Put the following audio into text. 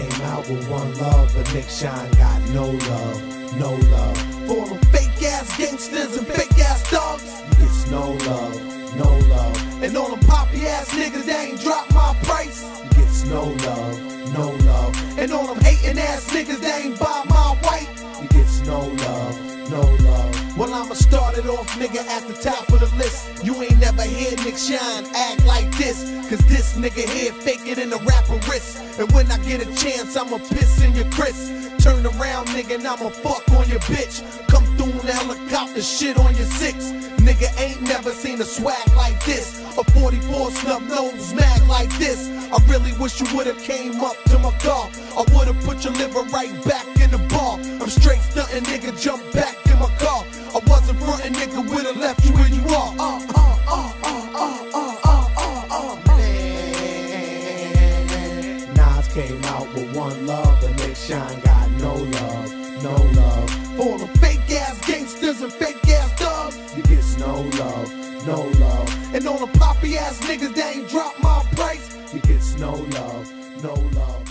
out with one love, but Nick Shine got no love, no love. For them fake ass gangsters and fake ass dogs, you no love, no love. And all them poppy ass niggas that ain't drop my price, you no love, no love. And all them hating ass niggas that ain't buy my white, you no love, no love. Well, I'ma start it off, nigga, at the top of the list. You ain't never heard Nick Shine act like this. Cause this nigga here fake it in the rapper wrist. And when I get a chance, I'ma piss in your Chris. Turn around, nigga, and I'ma fuck on your bitch. Come through in the helicopter, shit on your six. Nigga ain't never seen a swag like this. A 44 snub nose mag like this. I really wish you would've came up to my car. I would've put your liver right back in the bar. I'm straight stunting, nigga, jump back in my car. Nigga, would've left you where you are. Uh, uh, uh, uh, uh, uh, uh, uh, uh, man. Nas came out with one love, but Nick Shine got no love, no love. For the fake ass gangsters and fake ass thugs, you get no love, no love. And all the poppy ass niggas that ain't drop my price, you get no love, no love.